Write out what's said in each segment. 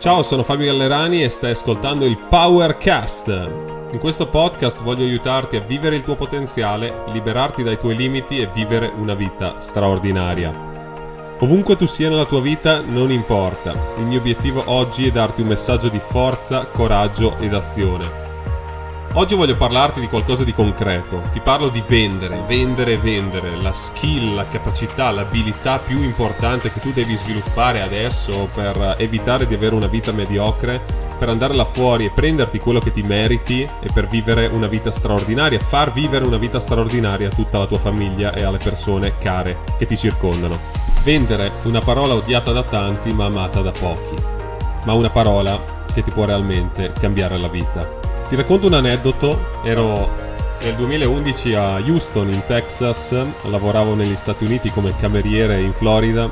Ciao, sono Fabio Gallerani e stai ascoltando il Powercast. In questo podcast voglio aiutarti a vivere il tuo potenziale, liberarti dai tuoi limiti e vivere una vita straordinaria. Ovunque tu sia nella tua vita non importa, il mio obiettivo oggi è darti un messaggio di forza, coraggio ed azione. Oggi voglio parlarti di qualcosa di concreto. Ti parlo di vendere, vendere, vendere, la skill, la capacità, l'abilità più importante che tu devi sviluppare adesso per evitare di avere una vita mediocre, per andare là fuori e prenderti quello che ti meriti e per vivere una vita straordinaria, far vivere una vita straordinaria a tutta la tua famiglia e alle persone care che ti circondano. Vendere, una parola odiata da tanti ma amata da pochi, ma una parola che ti può realmente cambiare la vita. Ti racconto un aneddoto, ero nel 2011 a Houston in Texas, lavoravo negli Stati Uniti come cameriere in Florida.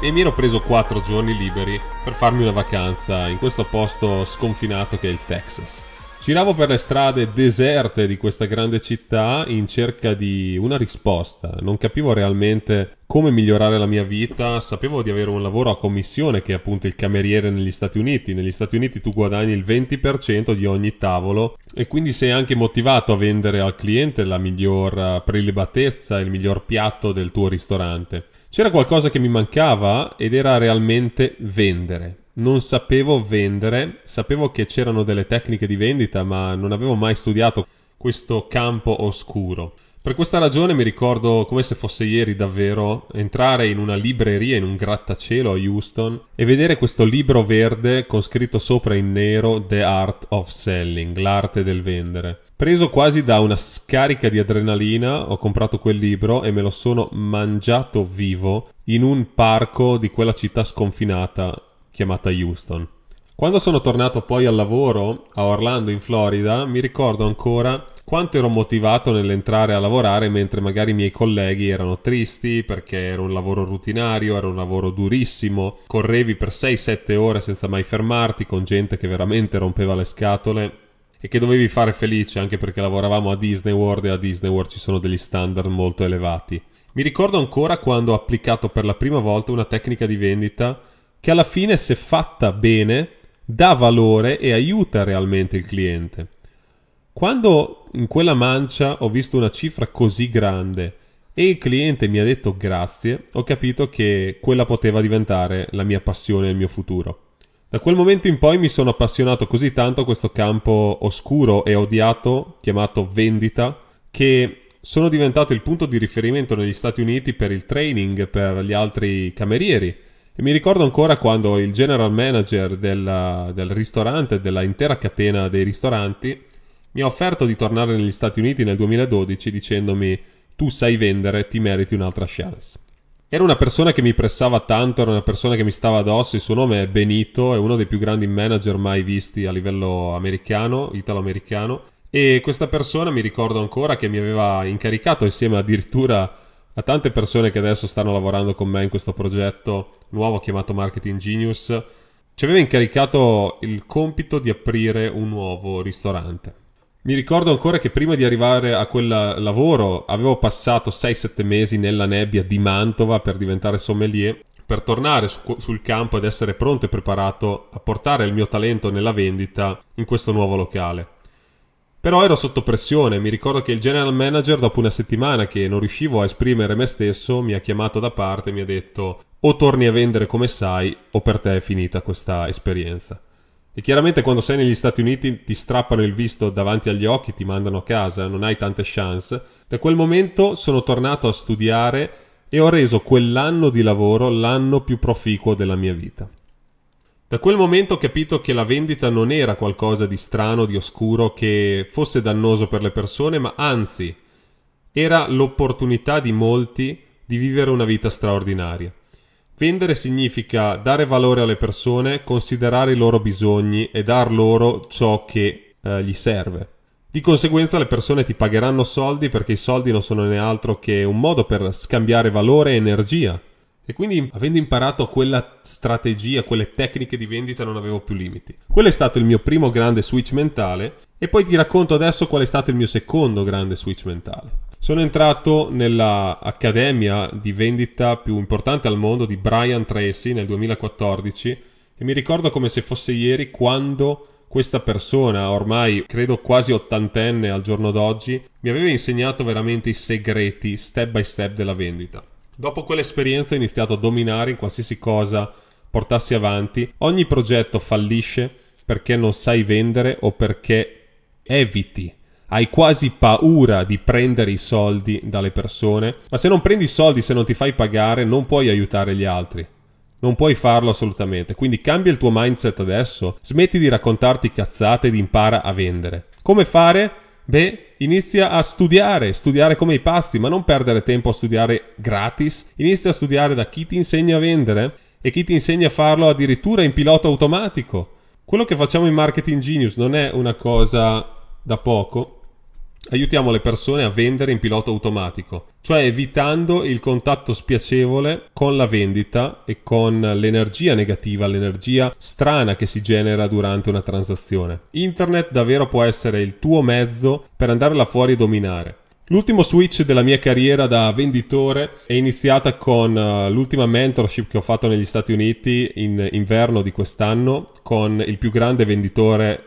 E mi ero preso quattro giorni liberi per farmi una vacanza in questo posto sconfinato che è il Texas. Giravo per le strade deserte di questa grande città in cerca di una risposta. Non capivo realmente come migliorare la mia vita, sapevo di avere un lavoro a commissione che è appunto il cameriere negli Stati Uniti. Negli Stati Uniti tu guadagni il 20% di ogni tavolo e quindi sei anche motivato a vendere al cliente la miglior prelibatezza, il miglior piatto del tuo ristorante. C'era qualcosa che mi mancava ed era realmente vendere non sapevo vendere, sapevo che c'erano delle tecniche di vendita, ma non avevo mai studiato questo campo oscuro. Per questa ragione mi ricordo come se fosse ieri davvero entrare in una libreria, in un grattacielo a Houston e vedere questo libro verde con scritto sopra in nero The Art of Selling, l'arte del vendere. Preso quasi da una scarica di adrenalina, ho comprato quel libro e me lo sono mangiato vivo in un parco di quella città sconfinata chiamata Houston. Quando sono tornato poi al lavoro a Orlando in Florida, mi ricordo ancora quanto ero motivato nell'entrare a lavorare mentre magari i miei colleghi erano tristi perché era un lavoro rutinario, era un lavoro durissimo, correvi per 6-7 ore senza mai fermarti con gente che veramente rompeva le scatole e che dovevi fare felice anche perché lavoravamo a Disney World e a Disney World ci sono degli standard molto elevati. Mi ricordo ancora quando ho applicato per la prima volta una tecnica di vendita che alla fine se fatta bene dà valore e aiuta realmente il cliente. Quando in quella mancia ho visto una cifra così grande e il cliente mi ha detto grazie, ho capito che quella poteva diventare la mia passione e il mio futuro. Da quel momento in poi mi sono appassionato così tanto a questo campo oscuro e odiato chiamato vendita che sono diventato il punto di riferimento negli Stati Uniti per il training per gli altri camerieri e mi ricordo ancora quando il general manager della, del ristorante, della intera catena dei ristoranti, mi ha offerto di tornare negli Stati Uniti nel 2012 dicendomi tu sai vendere, ti meriti un'altra chance. Era una persona che mi pressava tanto, era una persona che mi stava addosso, il suo nome è Benito, è uno dei più grandi manager mai visti a livello americano, italo-americano, e questa persona mi ricordo ancora che mi aveva incaricato insieme addirittura a tante persone che adesso stanno lavorando con me in questo progetto nuovo chiamato Marketing Genius, ci aveva incaricato il compito di aprire un nuovo ristorante. Mi ricordo ancora che prima di arrivare a quel lavoro avevo passato 6-7 mesi nella nebbia di Mantova per diventare sommelier, per tornare su, sul campo ed essere pronto e preparato a portare il mio talento nella vendita in questo nuovo locale. Però ero sotto pressione, mi ricordo che il general manager dopo una settimana che non riuscivo a esprimere me stesso mi ha chiamato da parte e mi ha detto o torni a vendere come sai o per te è finita questa esperienza. E chiaramente quando sei negli Stati Uniti ti strappano il visto davanti agli occhi, ti mandano a casa, non hai tante chance. Da quel momento sono tornato a studiare e ho reso quell'anno di lavoro l'anno più proficuo della mia vita. Da quel momento ho capito che la vendita non era qualcosa di strano, di oscuro, che fosse dannoso per le persone, ma anzi era l'opportunità di molti di vivere una vita straordinaria. Vendere significa dare valore alle persone, considerare i loro bisogni e dar loro ciò che eh, gli serve. Di conseguenza le persone ti pagheranno soldi perché i soldi non sono né altro che un modo per scambiare valore e energia e quindi, avendo imparato quella strategia, quelle tecniche di vendita, non avevo più limiti. Quello è stato il mio primo grande switch mentale. E poi ti racconto adesso qual è stato il mio secondo grande switch mentale. Sono entrato nella accademia di vendita più importante al mondo di Brian Tracy nel 2014 E mi ricordo come se fosse ieri quando questa persona, ormai credo quasi ottantenne al giorno d'oggi, mi aveva insegnato veramente i segreti step by step della vendita. Dopo quell'esperienza ho iniziato a dominare in qualsiasi cosa portassi avanti. Ogni progetto fallisce perché non sai vendere o perché eviti hai quasi paura di prendere i soldi dalle persone, ma se non prendi i soldi, se non ti fai pagare, non puoi aiutare gli altri. Non puoi farlo assolutamente, quindi cambia il tuo mindset adesso, smetti di raccontarti cazzate ed impara a vendere. Come fare? Beh, inizia a studiare, studiare come i pazzi, ma non perdere tempo a studiare gratis. Inizia a studiare da chi ti insegna a vendere e chi ti insegna a farlo addirittura in pilota automatico. Quello che facciamo in Marketing Genius non è una cosa da poco, aiutiamo le persone a vendere in pilota automatico, cioè evitando il contatto spiacevole con la vendita e con l'energia negativa, l'energia strana che si genera durante una transazione. Internet davvero può essere il tuo mezzo per andare là fuori e dominare. L'ultimo switch della mia carriera da venditore è iniziata con uh, l'ultima mentorship che ho fatto negli Stati Uniti in inverno di quest'anno con il più grande venditore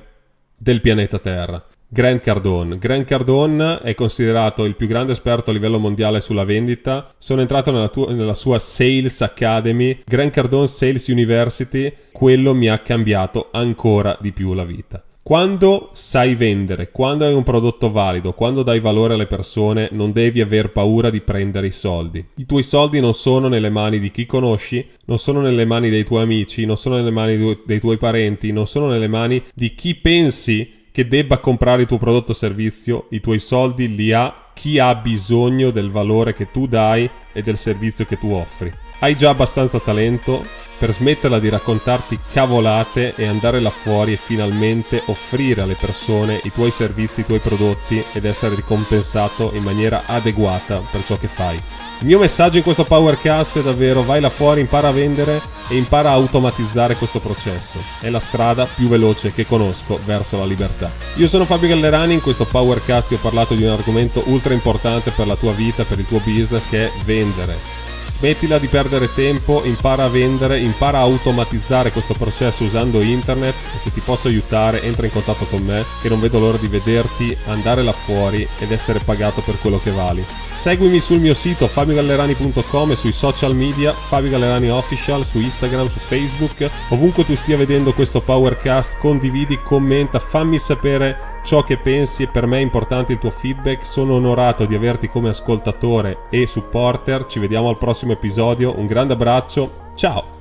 del pianeta Terra. Grant Cardone. Grant Cardone è considerato il più grande esperto a livello mondiale sulla vendita. Sono entrato nella, tua, nella sua Sales Academy, Grant Cardone Sales University. Quello mi ha cambiato ancora di più la vita. Quando sai vendere, quando hai un prodotto valido, quando dai valore alle persone, non devi aver paura di prendere i soldi. I tuoi soldi non sono nelle mani di chi conosci, non sono nelle mani dei tuoi amici, non sono nelle mani dei tuoi parenti, non sono nelle mani di chi pensi che debba comprare il tuo prodotto o servizio, i tuoi soldi li ha chi ha bisogno del valore che tu dai e del servizio che tu offri. Hai già abbastanza talento per smetterla di raccontarti cavolate e andare là fuori e finalmente offrire alle persone i tuoi servizi, i tuoi prodotti ed essere ricompensato in maniera adeguata per ciò che fai. Il mio messaggio in questo Powercast è davvero vai là fuori, impara a vendere e impara a automatizzare questo processo. È la strada più veloce che conosco verso la libertà. Io sono Fabio Gallerani, in questo Powercast ti ho parlato di un argomento ultra importante per la tua vita, per il tuo business che è vendere. Smettila di perdere tempo, impara a vendere, impara a automatizzare questo processo usando internet e se ti posso aiutare entra in contatto con me che non vedo l'ora di vederti andare là fuori ed essere pagato per quello che vali. Seguimi sul mio sito fabiogallerani.com e sui social media Fabio Gallerani Official su Instagram, su Facebook, ovunque tu stia vedendo questo Powercast, condividi, commenta, fammi sapere ciò che pensi e per me è importante il tuo feedback. Sono onorato di averti come ascoltatore e supporter. Ci vediamo al prossimo episodio. Un grande abbraccio. Ciao!